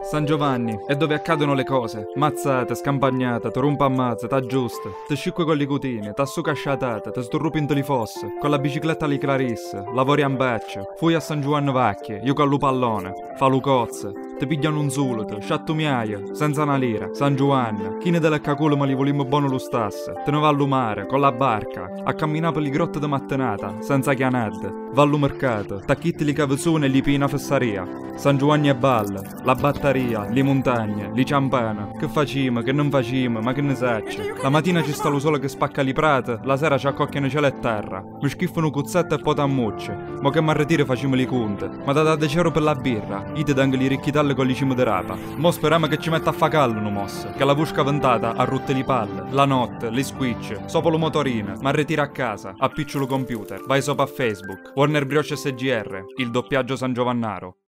San Giovanni è dove accadono le cose. Mazzate, scampagnate, ti rompa ammazza, t'aggiusta, ti scicque con le cutine, t'assu casciatate, ti sturrupi in fosse, con la bicicletta li Clarisse, lavori a beccio, fui a San Giovanni Vacchie, io con lu pallone, fa lu cozze, ti pigliano un zulut, sciattumiaia, senza una lira, San Giovanni, chine delle caculo ma li volimmo buono lo stesso, te ne va al mare, con la barca, a camminare per le grotte di mattinata, senza chianette, va al mercato, tacchitti li cavazzone e li pina fessaria, San Giovanni e Balla, la battaria, le montagne, le ciampane, che facciamo, che non facciamo, ma che ne sacci. La mattina ci sta lo sole che spacca li prate, la sera c'è cocchiano cielo e terra, mi schiffano cuzzette e potammucce, ma che mi arretire facciamo li conte, ma da date cero per la birra, ite danno li ricchitalle con li cimo de rapa. Mo speriamo che ci metta a fa callo no mossa, che la busca ventata a rutte li palle, la notte, le squicce, sopra lo motorino, ma arretire a casa, a piccolo computer, vai sopra a Facebook, Warner Brioche SGR, il doppiaggio San Giovannaro.